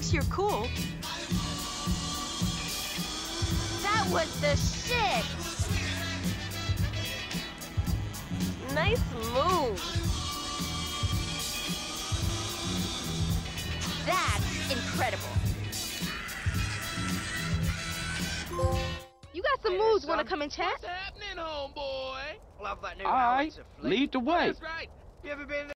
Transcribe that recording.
thinks you're cool. That was the shit! Nice move. That's incredible. You got some hey, moves. Wanna come and chat? What's happening, homeboy? Love that new I lead the way. That's right. You ever been